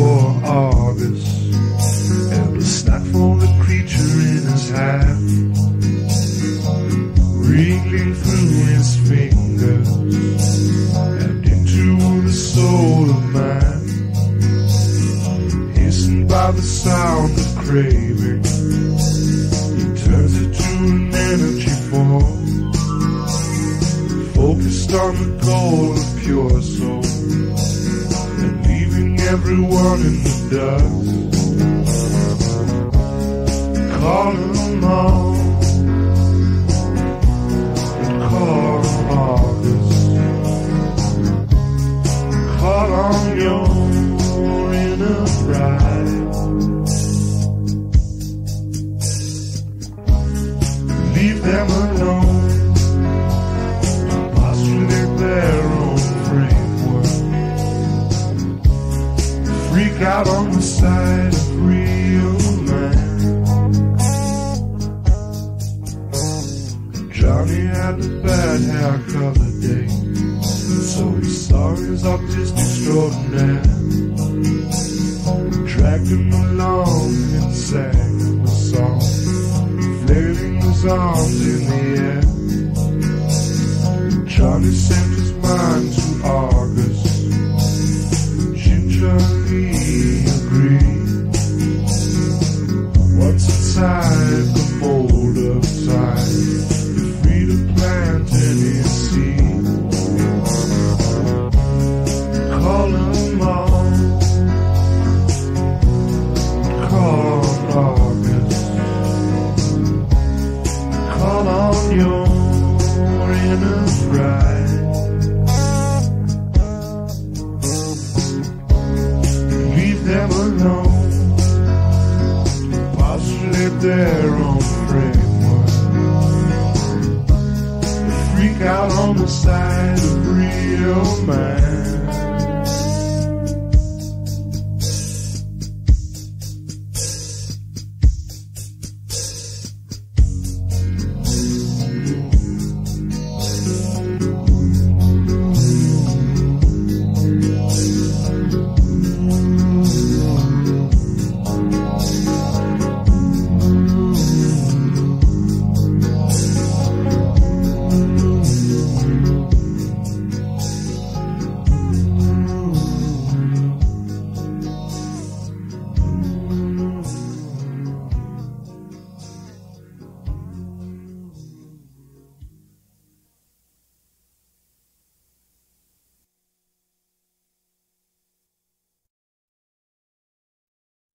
for Argus and the snack for the creature in his hand, wriggling through his fingers and into the soul of man, hastened by the sound of craving. He turns it to an energy form, focused on the goal of pure soul. Everyone in the dust. Calling them all. And on Argus. Call on your inner pride. Out on the side of real man. Johnny had a bad hair color day. So he saw his autistic extraordinaire. Dragged him along and sang a song, flailing his arms in the air. Johnny sent his mind to Argus, Postulate their own framework. Freak out on the side of real man.